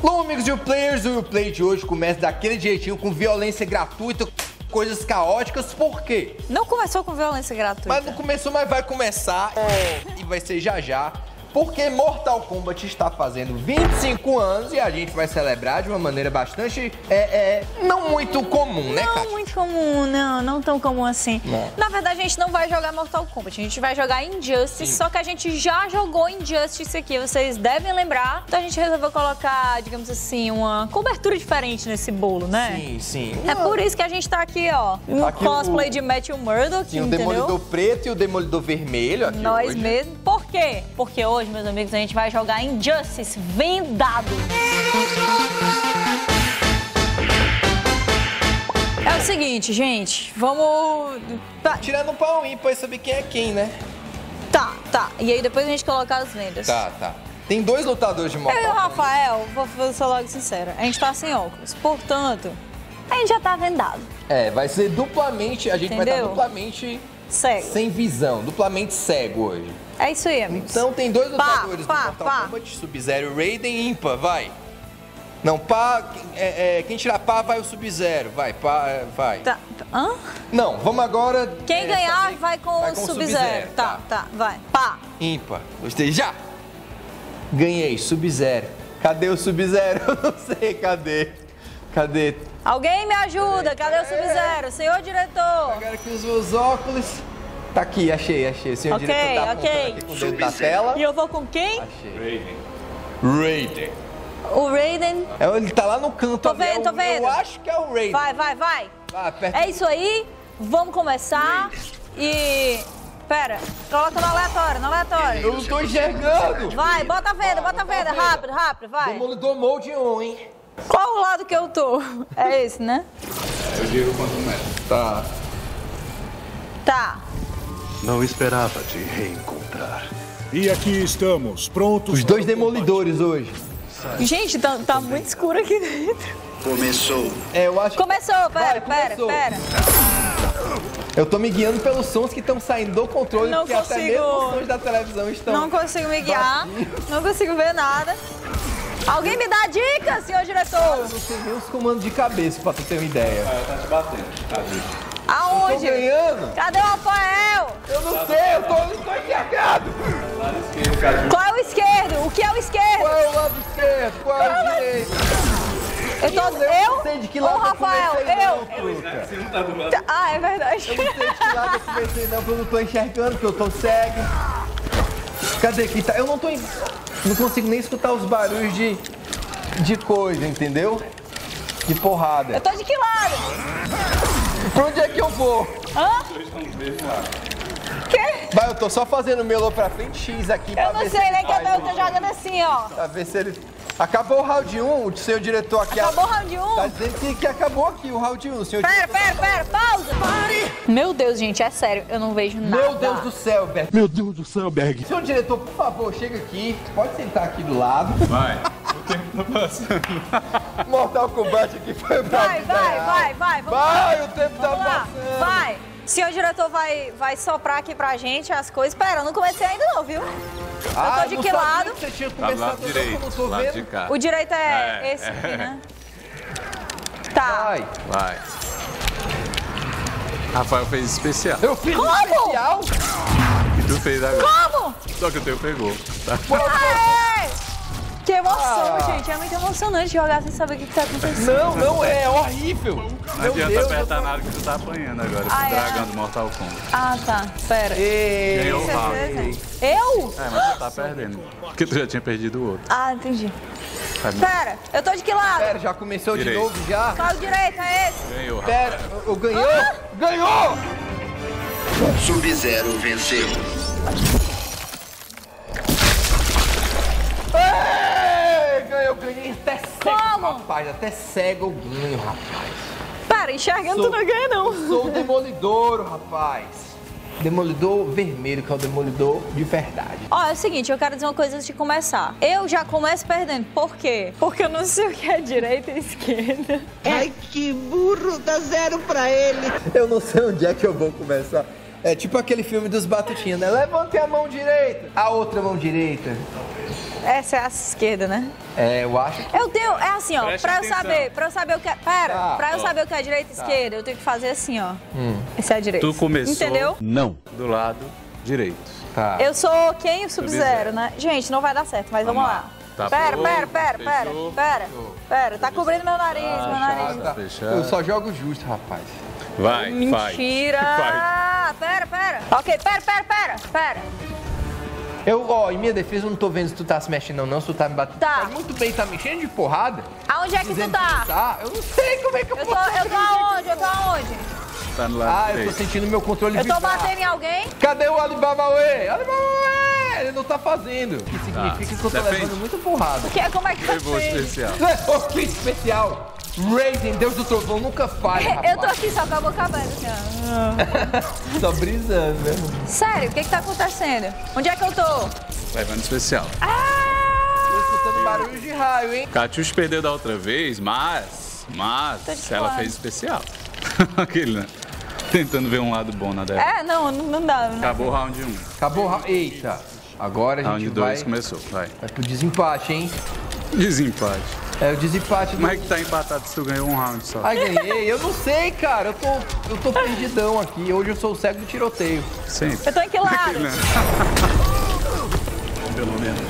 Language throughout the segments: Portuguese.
Bom, amigos de Players, o Play de hoje começa daquele jeitinho com violência gratuita, coisas caóticas, por quê? Não começou com violência gratuita. Mas não começou, mas vai começar e vai ser já já. Porque Mortal Kombat está fazendo 25 anos e a gente vai celebrar de uma maneira bastante, é, é não muito comum, né, Não muito comum, não, não tão comum assim. Não. Na verdade, a gente não vai jogar Mortal Kombat, a gente vai jogar Injustice, só que a gente já jogou Injustice aqui, vocês devem lembrar. Então a gente resolveu colocar, digamos assim, uma cobertura diferente nesse bolo, né? Sim, sim. É por isso que a gente tá aqui, ó, no Aqui cosplay o- de Matthew Murdock, Sim, o entendeu? Demolidor preto e o Demolidor vermelho aqui Nós hoje. mesmos. Por quê? Porque hoje, meus amigos, a gente vai jogar Injustice vendado. É o seguinte, gente, vamos. Tá, Tirando o pau ímpar, saber quem é quem, né? tá, tá. E aí depois a gente coloca as vendas. Tá, tá. Tem dois lutadores de Eu e o. Rafael, vou, ser logo sincera, a gente tá sem óculos. Portanto, a gente já tá vendado. É, vai ser duplamente, a gente vai Entendeu? estar duplamente Cego. sem visão, duplamente cego hoje. É isso aí, amigos. Então tem dois Pá, lutadores pá, do Mortal pá. Kombat, Sub-Zero e Raiden e Impa, vai. Não, pá, é, é, quem tirar pá vai o Sub-Zero, vai, pá, é, vai. Tá. Hã? Não, vamos agora... Quem é, ganhar saber- vai com vai o Sub-Zero. Sub-Zero, Tá, tá, vai. Pá. Ímpar, gostei, já! Ganhei, Sub-Zero. Cadê o Sub-Zero? Eu não sei, cadê? Cadê? Alguém me ajuda, cadê o Sub-Zero? Senhor diretor! Agora que os meus óculos... Tá aqui, achei, achei. O senhor Ok, diretor tá ok. apontando aqui com o dedo na tela. E eu vou com quem? Achei. Raiden. O Raiden. É, ele tá lá no canto Tô ali. é vendo, o- tô vendo. Eu acho que é o Raiden. Vai, vai, vai. Vai, aperta. É isso aí, vamos começar. E. Pera, coloca no aleatório, no aleatório. Eu não tô enxergando. Vai, bota a venda, bota a venda, rápido, rápido, vai. Demolidor Mode 1, hein? Qual o lado que eu tô? É esse, né? Eu digo quanto meta. Tá. Tá. Não esperava te reencontrar. E aqui estamos, prontos. Os dois o demolidores hoje. Gente, tá, tá muito escuro aqui dentro. Começou. É, eu acho que... Começou, pera, Vai, pera, começou. pera. Eu tô me guiando pelos sons que estão saindo do controle, Não porque até consigo- mesmo os sons da televisão estão... Não consigo me guiar, não consigo ver nada. Alguém me dá dica, senhor diretor? Não sei nem os comandos de cabeça, pra tu ter uma ideia. Ah, tá te batendo. Tá. Tô Aonde? ganhando? Cadê o Rafael? Eu não sei, eu tô, eu tô cara. Qual é o esquerdo? O que é o esquerdo? Qual é o lado esquerdo? Qual é o direito? Eu tô. Eu não sei Eu? de que lado o Rafael? eu comecei, Eu? não. Você não tá do lado. Tá- Ah, é verdade. Eu não sei de que lado eu comecei não, porque eu não tô enxergando, porque eu tô cego. Cadê que tá? Eu não tô. em- Não consigo nem escutar os barulhos de. de coisa, entendeu? De porrada. Eu tô de que lado? Pra onde é que eu vou? Hã? Estão do mesmo lado. Que? Vai, eu tô só fazendo o melô pra frente X aqui pra Eu não ver sei se nem ele que eu tô, jogando assim, ó. Pra ver se ele. Acabou o round 1, o seu diretor aqui. Acabou o round 1? Tá dizendo que, que acabou aqui o round 1. O senhor Pera, diretor- pera, pera, pausa. Pare. Meu Deus, gente, é sério, eu não vejo nada. Meu Deus do céu, Berg. Meu Deus do céu, Berg. Senhor diretor, por favor, chega aqui. Pode sentar aqui do lado. Vai. O tempo tá passando. Mortal Kombat aqui foi pra Vai, vai, vai, vai. Vai, lá. o tempo tá Vamos lá. passando. Vai. Senhor diretor vai, vai soprar aqui pra gente as coisas. Pera, eu não comecei ainda não, viu? Ah, eu tô de não que lado? que Você tinha Tá do começado lado eu direito, não tô lado vendo. de cá. O direito é, É, esse aqui, né? Tá. Vai. Vai. Rafael fez especial. Eu fiz Como? especial. E tu fez agora. Como? Só que o teu pegou. Tá? Aê! Que emoção, Ah. gente. É muito emocionante jogar sem saber o que, que tá acontecendo. Não, não, é horrível. Não Meu adianta Deus, apertar nada que tu tá apanhando agora. Ah, Esse é? dragão do Mortal Kombat. Ah, tá. Pera. Ei, Ganhou o round. Certeza? Eu? É, mas tu tá perdendo. Porque tu já tinha perdido o outro. Ah, entendi. Vai, Pera, eu tô de que lado? Pera, já começou de Direito. novo já? Qual direito é esse? Ganhou, Rafael. Pera, eu, eu ganhou? Ganhou! Sub-Zero venceu. Rapaz. Até cego eu ganho, rapaz. Pera, enxergando Sou- tu não ganha, não. Sou o demolidor, rapaz. Demolidor vermelho, que é o demolidor de verdade. Ó, é o seguinte, eu quero dizer uma coisa antes de começar. Eu já começo perdendo. Por quê? Porque eu não sei o que é direita e esquerda. Ai, que burro, dá zero pra ele. Eu não sei onde é que eu vou começar. É tipo aquele filme dos Batutinhas, né? Levante a mão direita, a outra mão direita. Essa é a esquerda, né? É, eu acho que. Eu tenho, é assim, ó, Preste pra eu atenção. saber, pra eu saber o que é, pera, Tá. pra eu saber o que é direita e esquerda, eu tenho que fazer assim, ó. Esse é a direita. Tu começou Entendeu? Não. do lado direito. Tá. Eu sou quem? O Sub-Zero, né? Gente, não vai dar certo, mas vamos, Vamos lá. lá. Tá pera, pronto, pera, pera, pera, fechou. pera, pera. Tá cobrindo meu nariz, Ah, meu nariz. Tá. Eu só jogo justo, rapaz. Vai, Mentira! Vai. Pera, pera. Ok, pera, pera, pera, pera. Eu, ó, em minha defesa, eu não tô vendo se tu tá se mexendo ou não, se tu tá me batendo. Tá. Pode muito bem, tá mexendo de porrada. Aonde é que tu tá? tá. Eu não sei como é que eu, Eu tô, posso eu tô aonde? Eu tô aonde? Tá no lado Ah, eu tô sentindo meu controle Eu tô vibrar. batendo em alguém? Cadê o Alibaba Way? Alibaba Way! Ele não tá fazendo. O que significa que eu tô Defende. levando muito porrada. Que, como é que Eu eu sei? especial. Que especial! Raiden, Deus do Trovão, nunca falha, rapaz. Eu tô aqui só com a boca aberta, assim, ó. Só brisando, né? Sério, o que que tá acontecendo? Onde é que eu tô? Levando especial. Tô Ah! escutando barulho de raio, hein? Catius perdeu da outra vez, mas. Tô Mas ela fez especial. Aquele, né? Tentando ver um lado bom na dela. É, não, não, dá. Não. Acabou o round 1. Acabou o round. Eita! Agora a Round gente 2 vai, começou. Vai. vai pro desempate, hein? Desempate. É o desempate do. Como é que tá empatado se tu ganhou um round só? Ai, ganhei. Eu não sei, cara. Eu tô, eu tô perdidão aqui. Hoje eu sou o cego do tiroteio. Sempre. Eu tô em que lado? Né? Pelo menos.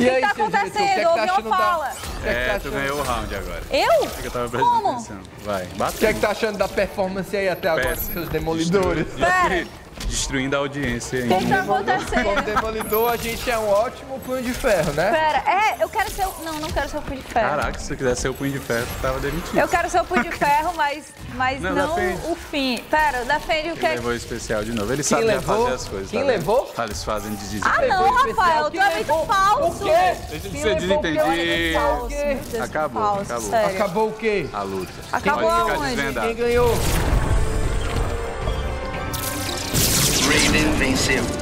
E O que tá seu diretor, o acontecendo? que é que tá da- fala. o que é que tá É, tu achando- ganhou o round agora. Eu? Eu tava prestando Como? atenção. Vai, O que é bate. que tá achando da performance aí até agora seus demolidores? Pera. Destruindo a audiência O que que tá ainda. Como acontecendo? demolidor, a gente é um ótimo punho de ferro, né? Pera, é, eu quero ser o... Não, não quero ser o Punho de Ferro. Caraca, se tu quiser ser o Punho de Ferro, tu tava demitido. Eu quero ser o Punho de Ferro, mas, mas não, Não, o fim. Pera, defende o que... Ele levou o especial de novo. Ele sabe levou? fazer as coisas. Quem tá vendo? levou? Ah, eles fazem de Ah, desespero. não, Levou especial, Rafael, tu é muito falso. O quê? Quê? desentendido. Quê? Acabou, falso, acabou. sério. Acabou o quê? A luta. Acabou aonde? Quem ganhou? Raiden venceu.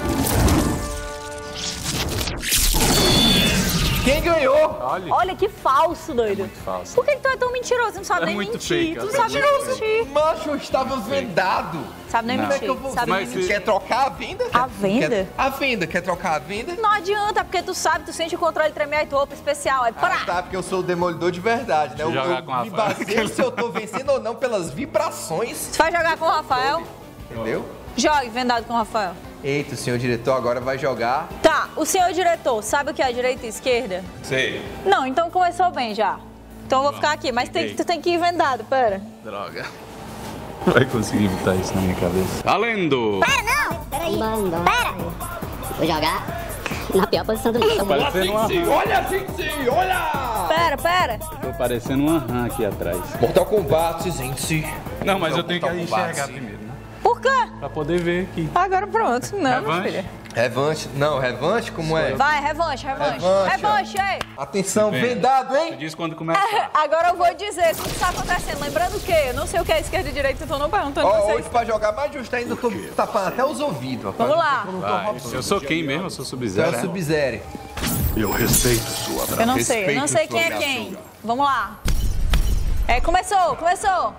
Quem ganhou? Olha, Olha que falso, doido. falso. Por que, que tu é tão mentiroso? Tu não sabe É nem muito mentir. fake, tu não é sabe nem muito mentir. Macho, eu estava vendado. Sabe nem Não. Como é que mentir. eu vou... Sabe nem Mas mentir. se- Quer trocar a venda? A venda? quer- A venda. Quer trocar a venda? Não adianta, porque tu sabe, tu sente o controle tremer aí, tu roupa especial. Aí, Ah, pá! tá, porque eu sou o demolidor de verdade, né? Eu, Jogar eu com a me baseio se eu tô vencendo ou não pelas vibrações, Tu vai jogar com o Rafael? entendeu? Jogue vendado com o Rafael. Eita, o senhor diretor agora vai jogar. Tá, o senhor diretor, sabe o que é direita e esquerda? Sei. Não, então começou bem já. Então eu vou ficar aqui, mas tem, tu tem que ir vendado, pera. Droga. Vai conseguir botar isso na minha cabeça. Valendo! Peraí. Pera. Vou jogar na pior posição do livro. Parecendo uma rã. Olha, gente, olha! Pera, pera. Tô parecendo uma rã aqui atrás. Mortal Kombat, gente. Não, mas eu tenho que enxergar sim. primeiro? Por quê? Pra poder ver aqui. Agora pronto. Não, meu Revanche? filho. Revanche. Não, revanche como é? Vai, revanche, revanche. Revanche, Revanche, aí. Atenção, Bem. vendado, Tu hein? diz quando começa. Agora eu vou dizer o que está acontecendo. Lembrando o quê? Eu não sei o que é esquerda e direita, então não perguntando Ó, vocês. hoje pra jogar mais justo ainda, eu tô tapando até os ouvidos, rapaz. Vamos lá. Eu Vai. Eu sou quem mesmo? Eu sou Tu Sub-Zero. o é? Sub-Zero. Eu respeito sua Eu não sei, eu não sei quem é quem. Vamos lá. É, começou, começou.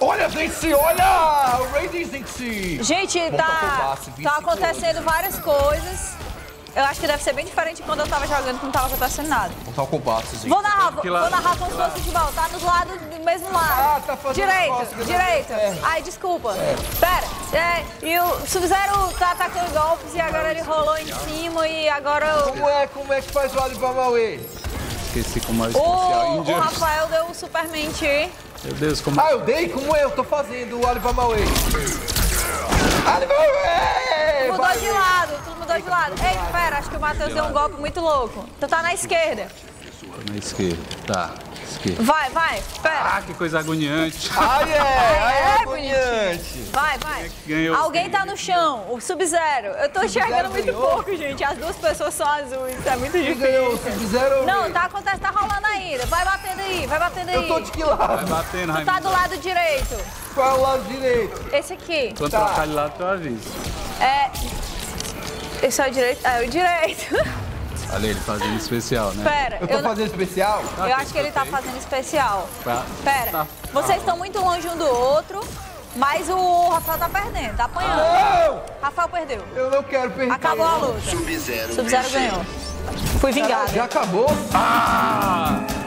Olha, gente, olha! O Raiden, gente! Gente, tá, 20 tá acontecendo várias coisas. Eu acho que deve ser bem diferente de quando eu tava jogando, que não tava acontecendo nada. Mortal Kombat, gente. Vou narrar, vou, Que lado? vou narrar como se fosse futebol. Tá dos lados do mesmo lado. Ah, tá fazendo Direito, cócega, né? direito. É. Ai, desculpa. Pera. É, e o Sub-Zero tá atacando golpes e agora ele rolou em cima e agora o, Como é, como é que faz o Alibaba Way? Esqueci como é o especial. o, o. Rafael deu o Superman. Meu Deus, como. Ah, eu dei? Como? Eu tô fazendo o Alibaba Way. Alibaba Way! Mudou Vai. de lado, tudo mudou de lado. Ei, pera, acho que o Matheus deu um golpe muito louco. Tu tá na esquerda. Na esquerda. Tá, esquerda. Vai, vai, pera. Ah, que coisa agoniante. Ai, é! Ai, é É, agoniante! Vai, vai. ganhou? Alguém tá no chão, o Sub-Zero. Eu tô enxergando muito ganhou? pouco, gente. As duas pessoas são azuis, é muito Quem ganhou? O difícil. Sub-Zero Não, tá acontecendo, tá rolando ainda. Vai batendo aí, vai batendo aí. Eu tô de que Vai lado? batendo, Tu tá do lado direito. Qual é o lado direito? Esse aqui. Quando Tá. trocar de lado, tu avisa. É. Esse é o direito? É o direito. Olha ele fazendo especial, né? Pera, Eu tô eu, não- fazendo especial? eu acho que ele tá fazendo especial. Pra- Pera, Tá. vocês estão muito longe um do outro, mas o Rafael tá perdendo, tá apanhando. Não! Rafael perdeu. Eu não quero perder. Acabou a luta. Sub-Zero Sub-Zero ganhou. Fui vingada. Já acabou?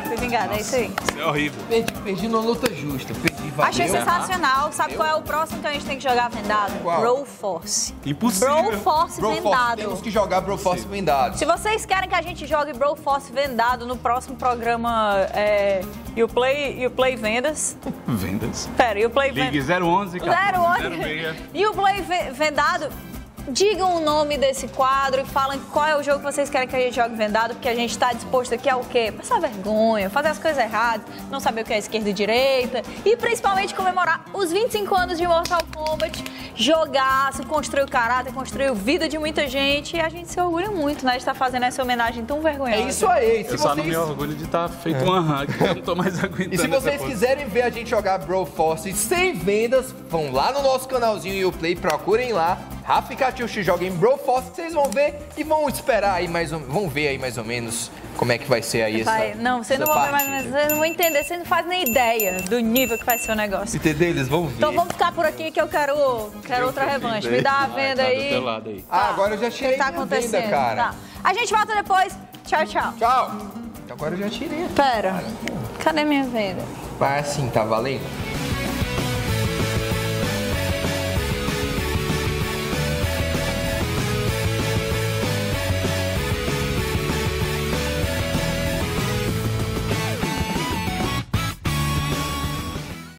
Fui vingada, é isso aí. Isso é horrível. Perdi, perdi numa luta justa. Achei sensacional. Sabe qual é o próximo que a gente tem que jogar vendado? Qual? Brawl Force. Impossível. Brawl Force Bro Force, vendado. temos que jogar Bro Force vendado. Se vocês querem que a gente jogue Brawl Force vendado no próximo programa é, You Play, you Play Vendas. Vendas. Pera, You Play Ligue Vendas. 011, cara. 011. You Play ve- vendado. Digam o nome desse quadro e falem qual é o jogo que vocês querem que a gente jogue vendado, porque a gente está disposto aqui a o quê? Passar vergonha, fazer as coisas erradas, não saber o que é esquerda e direita e principalmente comemorar os 25 anos de Mortal Kombat, jogar, se construir o caráter, construir vida de muita gente e a gente se orgulha muito, né, de estar fazendo essa homenagem tão vergonhosa. É isso aí. Se Eu só não vocês... me orgulho de estar feito uma hack. Eu não tô mais aguentando E se vocês quiserem ver a gente jogar Bro Force sem vendas, vão lá no nosso canalzinho Uplay, procurem lá. Rafa e Catiuxa joguem Bro Force, que vocês vão ver e vão esperar aí mais ou vão ver aí mais ou menos como é que vai ser aí Vai, essa não, você essa não vai mais, partida. vocês não vão entender, vocês não fazem nem ideia do nível que vai ser o negócio. Entendeu? Eles vão ver. Então vamos ficar por aqui que eu quero, quero outra revanche. Me dá a venda Tá do aí. teu lado aí. Ah, agora eu já O que tirei tá minha acontecendo? venda, cara. Tá. A gente volta depois. Tchau, tchau. Tchau. Agora eu já tirei. Pera, cadê minha venda? Mas assim, tá valendo?